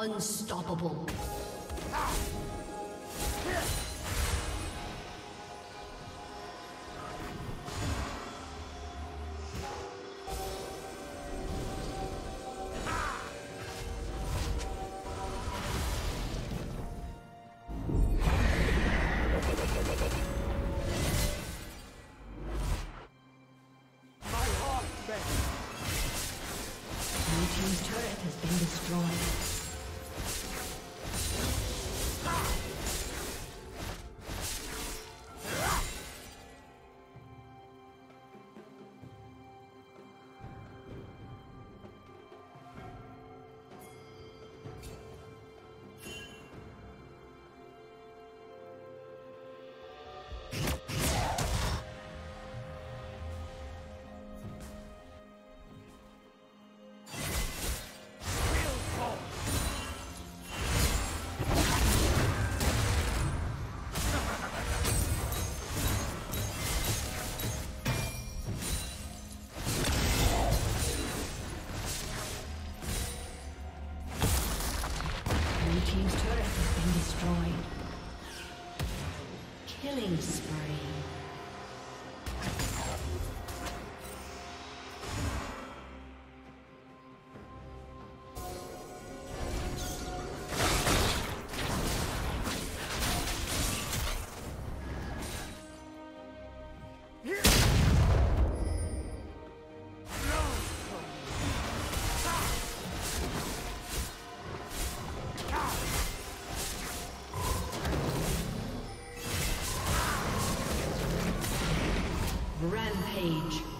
Unstoppable. Rampage.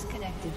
disconnected.